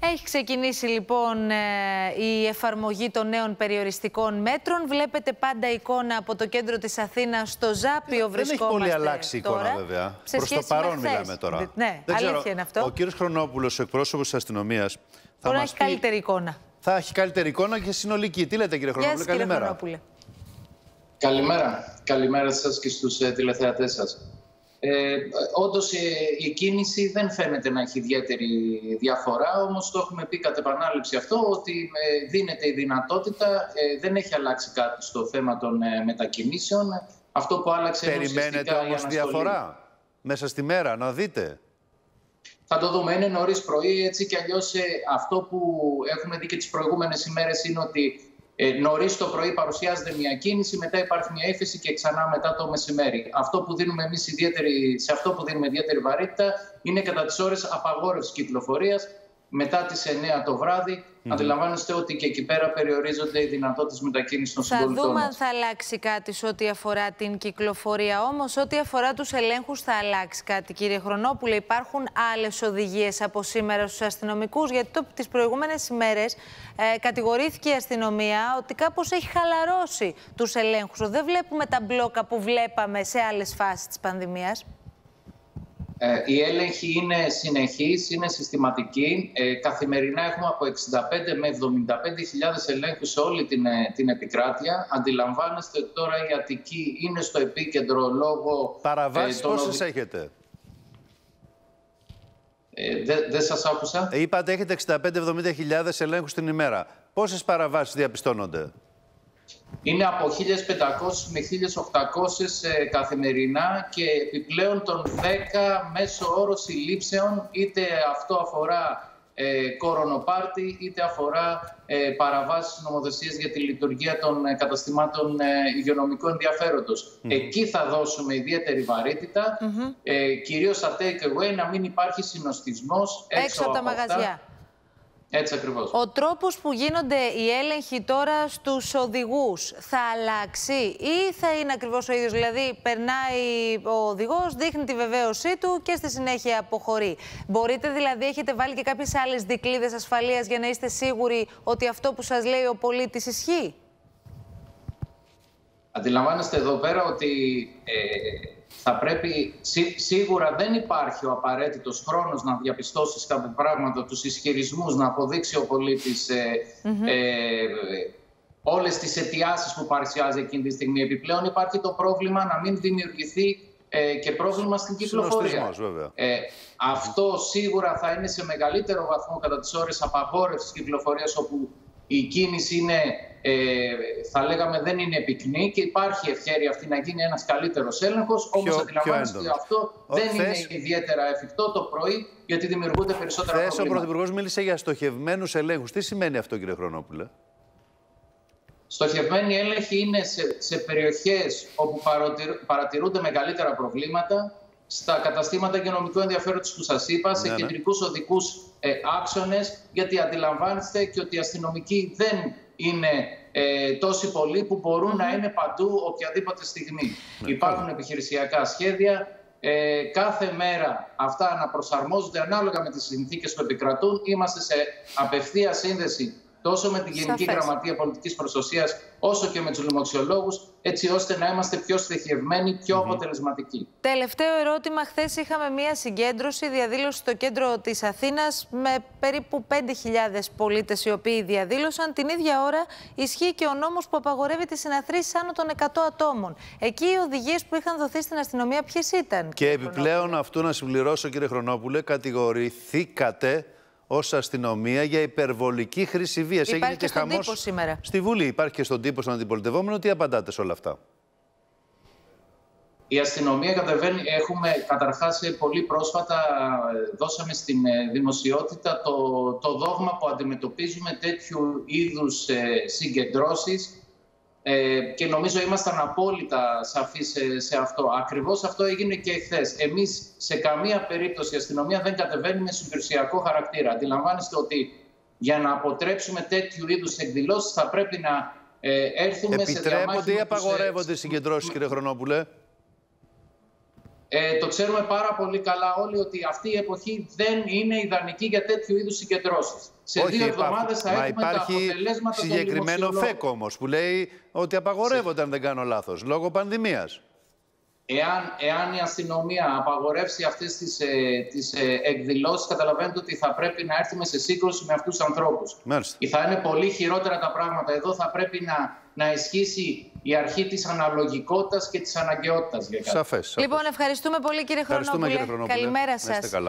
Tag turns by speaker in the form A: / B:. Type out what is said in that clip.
A: Έχει ξεκινήσει λοιπόν ε, η εφαρμογή των νέων περιοριστικών μέτρων. Βλέπετε πάντα εικόνα από το κέντρο της Αθήνας στο Ζάπιο
B: Δεν έχει πολύ αλλάξει η εικόνα βέβαια.
A: Σε
B: Προς το
A: σχέση με
B: παρόν
A: χθες.
B: μιλάμε τώρα.
A: Ναι,
B: Δεν
A: αλήθεια
B: ξέρω,
A: είναι αυτό.
B: Ο κύριος Χρονόπουλος, ο εκπρόσωπος της αστυνομίας, θα
A: Μπορεί να
B: μας
A: έχει
B: πει...
A: καλύτερη εικόνα.
B: Θα έχει καλύτερη εικόνα και συνολική. Τι λέτε κύριε
A: Γεια
B: Χρονόπουλε,
A: σας κύριε
B: καλημέρα.
A: Χρονόπουλε.
C: Καλημέρα. Καλημέρα σας και στους ε, τηλεθεατές σας. Ε, όντως ε, η κίνηση δεν φαίνεται να έχει ιδιαίτερη διαφορά, όμως το έχουμε πει κατ' επανάληψη αυτό ότι ε, δίνεται η δυνατότητα, ε, δεν έχει αλλάξει κάτι στο θέμα των ε, μετακινήσεων. Αυτό που άλλαξε είναι
B: Περιμένετε
C: ουσιαστικά η
B: όμως
C: αναστολή.
B: διαφορά μέσα στη μέρα, να δείτε.
C: Θα το δούμε. Είναι νωρίς πρωί. Έτσι κι αλλιώς αυτό που έχουμε δει και τις προηγούμενες ημέρες είναι ότι ε, νωρίς το πρωί παρουσιάζεται μια κίνηση, μετά υπάρχει μια ύφεση και ξανά μετά το μεσημέρι. Αυτό που δίνουμε εμείς ιδιαίτερη, σε αυτό που δίνουμε ιδιαίτερη βαρύτητα είναι κατά τις ώρες απαγόρευσης κυκλοφορίας μετά τις 9 το βράδυ. Αντιλαμβάνεστε ότι και εκεί πέρα περιορίζονται οι δυνατότητες μετακίνησης των
A: Θα
C: συμπολιτών.
A: δούμε αν
C: μας.
A: θα αλλάξει κάτι σε ό,τι αφορά την κυκλοφορία. Όμως, ό,τι αφορά τους ελέγχους, θα αλλάξει κάτι, κύριε Χρονόπουλε. Υπάρχουν άλλες οδηγίες από σήμερα στους αστυνομικούς, γιατί τις προηγούμενες ημέρες ε, κατηγορήθηκε η αστυνομία ότι κάπως έχει χαλαρώσει τους ελέγχους. Δεν βλέπουμε τα μπλόκα που βλέπαμε σε άλλες φάσεις της πανδημίας.
C: Ε, η έλεγχη είναι συνεχής, είναι συστηματική. Ε, καθημερινά έχουμε από 65 με 75.000 ελέγχους σε όλη την, ε, την επικράτεια. Αντιλαμβάνεστε ότι τώρα η Αττική είναι στο επίκεντρο λόγω...
B: Παραβάσεις
C: ε, των
B: πόσες
C: οδη-
B: έχετε;
C: Ε, δεν δεν σας άκουσα.
B: Ε, Είπατε έχετε 65-70 χιλιάδες ελέγχους την ημέρα. Πόσες παραβάσεις διαπιστώνονται;
C: Είναι από 1.500 με 1.800 ε, καθημερινά και επιπλέον των 10 μέσο όρος συλλήψεων, είτε αυτό αφορά ε, κορονοπάρτι, είτε αφορά ε, παραβάσεις νομοθεσίας για τη λειτουργία των ε, καταστημάτων ε, υγειονομικού ενδιαφέροντος. Εκεί θα δώσουμε ιδιαίτερη βαρύτητα, ε, κυρίως στα take away, να μην υπάρχει συνοστισμός έξω,
A: Έξω από τα
C: αυτά.
A: Μαγαζιά.
C: Έτσι ακριβώς.
A: Ο τρόπος που γίνονται οι έλεγχοι τώρα στους οδηγούς θα αλλάξει ή θα είναι ακριβώς ο ίδιος. Δηλαδή περνάει ο οδηγός, δείχνει τη βεβαίωσή του και στη συνέχεια αποχωρεί. Μπορείτε δηλαδή, έχετε βάλει και κάποιες άλλες δικλείδες ασφαλείας για να είστε σίγουροι ότι αυτό που σας λέει ο πολίτης ισχύει;
C: Αντιλαμβάνεστε εδώ πέρα ότι ε, θα πρέπει, σί- σίγουρα δεν υπάρχει ο απαραίτητος χρόνος να διαπιστώσεις κάποια πράγματα, τους ισχυρισμούς, να αποδείξει ο πολίτης ε, ε, όλες τις αιτιάσεις που παρουσιάζει εκείνη τη στιγμή. Επιπλέον υπάρχει το πρόβλημα να μην δημιουργηθεί ε, και πρόβλημα στην κυκλοφορία.
B: Συνοστισμός, βέβαια.
C: Ε, αυτό σίγουρα θα είναι σε μεγαλύτερο βαθμό κατά τις ώρες απαγόρευσης κυκλοφορίας όπου η κίνηση είναι, ε, θα λέγαμε, δεν είναι πυκνή και υπάρχει ευχαίρεια αυτή να γίνει ένας καλύτερος έλεγχος. Όμως
B: Πιο-
C: αντιλαμβάνεστε
B: πιο
C: ότι αυτό
B: Ο-
C: δεν
B: χθες-
C: είναι ιδιαίτερα εφικτό το πρωί γιατί δημιουργούνται περισσότερα
B: Χθες ο
C: προβλήματα.
B: Πρωθυπουργός μίλησε για στοχευμένους ελέγχους. Τι σημαίνει αυτό, κύριε Χρονόπουλε;
C: Στοχευμένη έλεγχη είναι σε, σε περιοχές όπου παρατηρ- παρατηρούνται μεγαλύτερα προβλήματα, στα καταστήματα υγειονομικού ενδιαφέροντος που σας είπα, σε
B: Ναι, ναι.
C: κεντρικούς οδικούς ε, άξονες, γιατί αντιλαμβάνεστε και ότι οι αστυνομικοί δεν είναι ε, τόσοι πολλοί που μπορούν να είναι παντού οποιαδήποτε στιγμή.
B: Ναι,
C: Υπάρχουν επιχειρησιακά σχέδια, ε, κάθε μέρα αυτά να προσαρμόζονται ανάλογα με τις συνθήκες που επικρατούν. Είμαστε σε απευθεία σύνδεση τόσο με την Γενική
A: Σαφές.
C: Γραμματεία Πολιτικής Προστασίας όσο και με τους λοιμοξιολόγους, έτσι ώστε να είμαστε πιο στοιχευμένοι, πιο αποτελεσματικοί.
A: Τελευταίο ερώτημα. Χθες είχαμε μία συγκέντρωση, διαδήλωση στο κέντρο της Αθήνας με περίπου 5.000 πολίτες οι οποίοι διαδήλωσαν. Την ίδια ώρα ισχύει και ο νόμος που απαγορεύει τις συναθρήσεις άνω των 100 ατόμων. Εκεί οι οδηγίες που είχαν δοθεί στην αστυνομία ποιες ήταν.
B: Και
A: κύριε
B: επιπλέον αυτού να συμπληρώσω, κύριε Χρονόπουλε, κατηγορηθήκατε ως αστυνομία για υπερβολική χρήση βίας.
A: Υπάρχει και στον τύπο σήμερα.
B: Στη Βουλή υπάρχει και στον τύπο, στον αντιπολιτευόμενο. Τι απαντάτε σε όλα αυτά;
C: Η αστυνομία κατεβαίνει, έχουμε καταρχάς ε, πολύ πρόσφατα ε, δώσαμε στην ε, δημοσιότητα το, το δόγμα που αντιμετωπίζουμε τέτοιου είδους ε, συγκεντρώσεις ε, και νομίζω ήμασταν απόλυτα σαφείς σε, σε αυτό. Ακριβώς αυτό έγινε και εχθές. Εμείς σε καμία περίπτωση η αστυνομία δεν κατεβαίνει με συγκρουσιακό χαρακτήρα. Αντιλαμβάνεστε ότι για να αποτρέψουμε τέτοιου είδους εκδηλώσεις θα πρέπει να ε, έρθουμε σε διαμάχη
B: Επιτρέπονται ή
C: με τους, ε,
B: απαγορεύονται οι συγκεντρώσεις, κύριε Χρονόπουλε;
C: Ε, το ξέρουμε πάρα πολύ καλά όλοι ότι αυτή η εποχή δεν είναι ιδανική για τέτοιου είδους συγκεντρώσεις. Σε
B: Όχι,
C: δύο
B: υπά-
C: εβδομάδες θα
B: μα
C: έχουμε τα
B: υπάρχει
C: αποτελέσματα των
B: συγκεκριμένο
C: δημοσιολόγων.
B: ΦΕΚ όμως που λέει ότι απαγορεύονται αν δεν κάνω λάθος λόγω πανδημίας.
C: Εάν, εάν η αστυνομία απαγορεύσει αυτές τις, ε, τις ε, εκδηλώσεις, καταλαβαίνετε ότι θα πρέπει να έρθουμε σε σύγκρουση με αυτούς τους ανθρώπους.
B: Μάλιστα.
C: Θα είναι πολύ χειρότερα τα πράγματα. Εδώ θα πρέπει να, να ισχύσει η αρχή της αναλογικότητας και της αναγκαιότητας για κάτι.
B: Σαφές. σαφές.
A: Λοιπόν, ευχαριστούμε πολύ κύριε
B: Ευχαριστούμε
A: Χρονόπουλε.
B: κύριε Χρονόπουλε.
A: Καλημέρα
B: Να είστε
A: σας.
B: καλά.